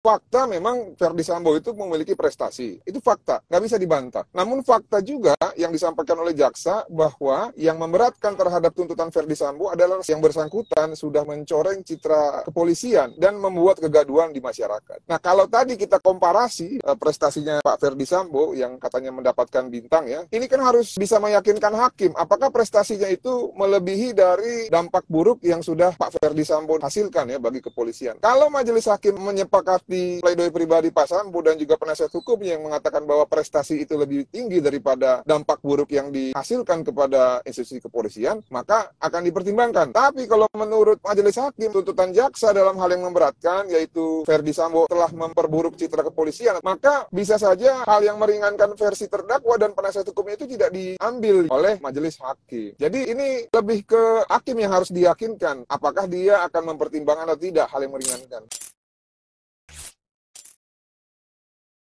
fakta memang Verdi Sambo itu memiliki prestasi. Itu fakta, nggak bisa dibantah. Namun fakta juga yang disampaikan oleh jaksa bahwa yang memberatkan terhadap tuntutan Verdi Sambo adalah yang bersangkutan sudah mencoreng citra kepolisian dan membuat kegaduhan di masyarakat. Nah kalau tadi kita komparasi uh, prestasinya Pak Verdi Sambo yang katanya mendapatkan bintang ya, ini kan harus bisa meyakinkan hakim apakah prestasinya itu melebihi dari dampak buruk yang sudah Pak Verdi Sambo hasilkan ya bagi kepolisian. Kalau majelis hakim menyepakati di pledoi pribadi Pak Sambo dan juga penasihat hukumnya yang mengatakan bahwa prestasi itu lebih tinggi daripada dampak buruk yang dihasilkan kepada institusi kepolisian, maka akan dipertimbangkan. Tapi kalau menurut majelis hakim, tuntutan jaksa dalam hal yang memberatkan, yaitu Verdi Sambo telah memperburuk citra kepolisian, maka bisa saja hal yang meringankan versi terdakwa dan penasihat hukumnya itu tidak diambil oleh majelis hakim. Jadi ini lebih ke hakim yang harus diyakinkan apakah dia akan mempertimbangkan atau tidak hal yang meringankan.